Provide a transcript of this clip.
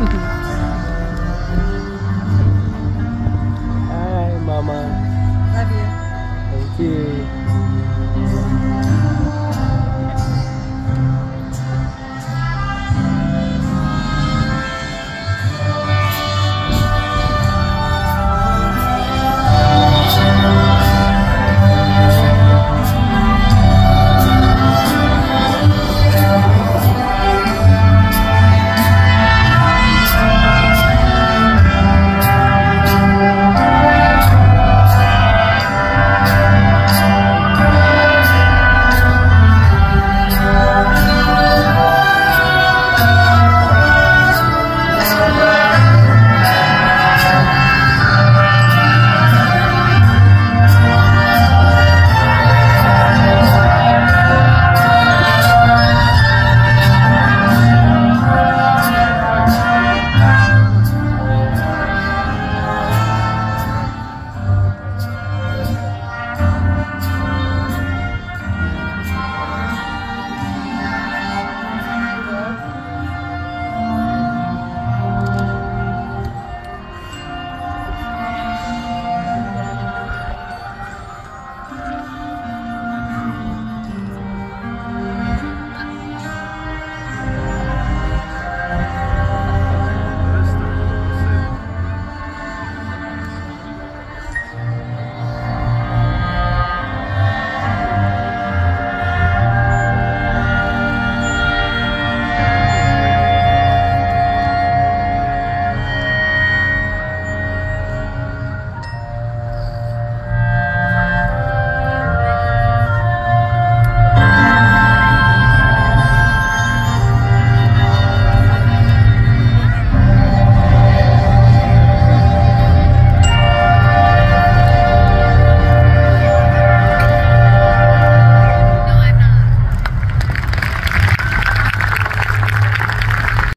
Hi, Mama. Love you. Thank you.